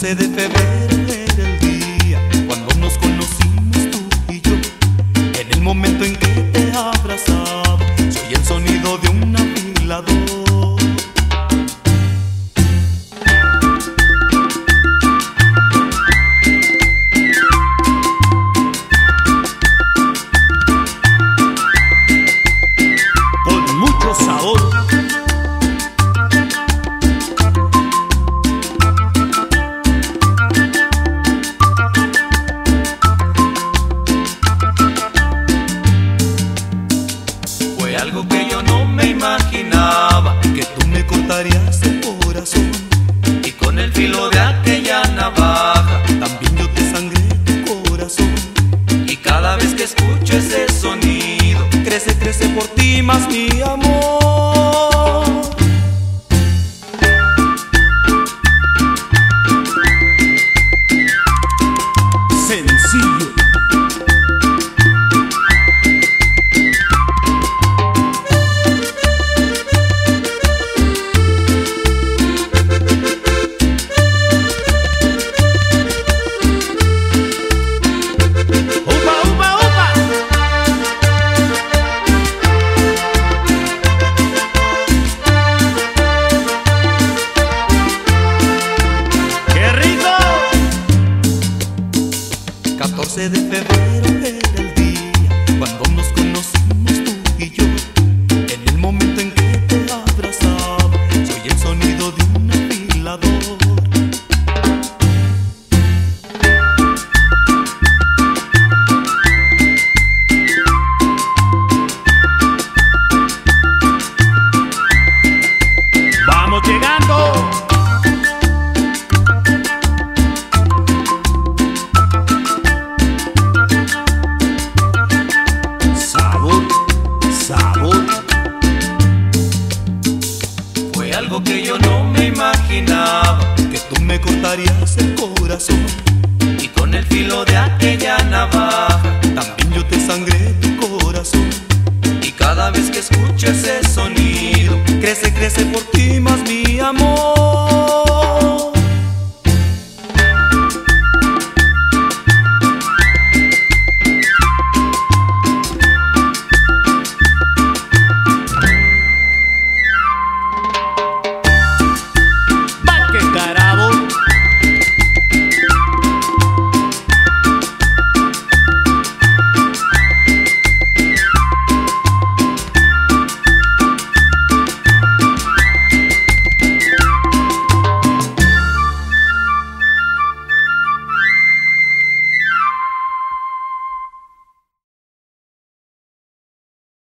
14 de febrero era el día cuando nos conocimos tú y yo. En el momento en que imaginaba que tú me cortarías el corazón. Y con el filo de aquella navaja también yo te sangré tu corazón. y cada vez que escucho ese sonido crece crece por ti más mi amor. 14 de febrero era el día cuando nos conocimos tú y yo. Cortarías el corazón. Y con el filo de aquella navaja, también yo te sangré tu corazón. Y cada vez que escucho ese sonido, crece, crece por ti